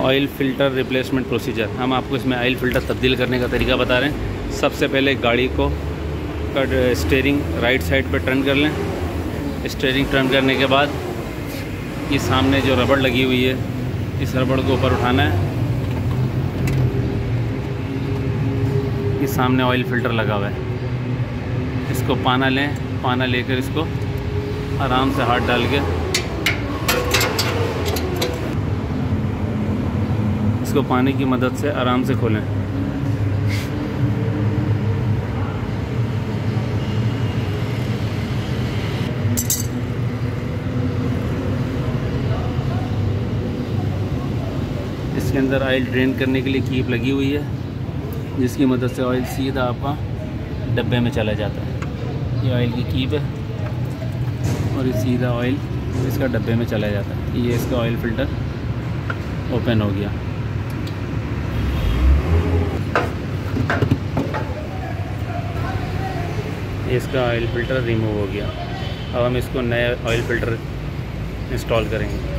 Oil filter replacement procedure हम आपको इसमें ऑयल फ़िल्टर तब्दील करने का तरीका बता रहे हैं। सबसे पहले गाड़ी को कट स्टेयरिंग राइट साइड पर टर्न कर लें। स्टेयरिंग टर्न करने के बाद ये सामने जो रबड़ लगी हुई है, इस रबड़ को ऊपर उठाना है। ये सामने ऑयल फ़िल्टर लगा हुआ है। इसको पाना लें, पाना लेकर इसको आराम से हाथ डाल के इसको पानी की मदद से आराम से खोलें। इसके अंदर ऑयल ड्रेन करने के लिए कीप लगी हुई है, जिसकी मदद से ऑयल सीधा आपका डब्बे में चला जाता है। ये ऑयल की कीप है और ये सीधा ऑयल इसका डब्बे में चला जाता है। ये इसका ऑयल फ़िल्टर ओपन हो गया। इसका ऑयल फ़िल्टर रिमूव हो गया। अब हम इसको नया ऑयल फ़िल्टर इंस्टॉल करेंगे।